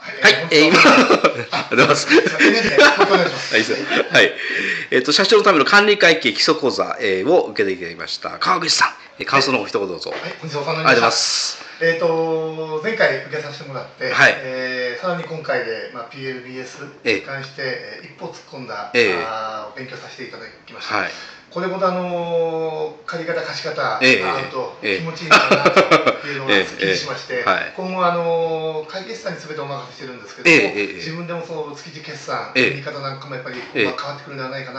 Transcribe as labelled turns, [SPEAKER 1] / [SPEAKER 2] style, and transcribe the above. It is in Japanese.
[SPEAKER 1] はい、えー、今、ありがとうございます。はい。えっ、と、社長のための管理会計基礎講座、えー、を受けていただきました。川口さん、えー感想の方一言どうぞ。
[SPEAKER 2] はい、本日お世話になりま。
[SPEAKER 1] す。
[SPEAKER 2] えっ、と前回受けさせてもらって、
[SPEAKER 1] はい
[SPEAKER 2] えーさらに今回で、まあ、PLBS
[SPEAKER 1] ええ
[SPEAKER 2] に関して、えー一歩突っ込んだ、
[SPEAKER 1] ええ
[SPEAKER 2] あー勉強させていただきました。
[SPEAKER 1] はい。
[SPEAKER 2] これほどあのー借り方貸し方があ
[SPEAKER 1] ええ。
[SPEAKER 2] ると
[SPEAKER 1] ええ
[SPEAKER 2] 気持ちいいなというのが
[SPEAKER 1] ええ
[SPEAKER 2] すっきりしまして、
[SPEAKER 1] はい。
[SPEAKER 2] 今後あのー会計士さんに全てお任せしてるんですけども、自分でもその築地決算、
[SPEAKER 1] ええ。
[SPEAKER 2] 言い方なんかもやっぱり、変わってくるんではないか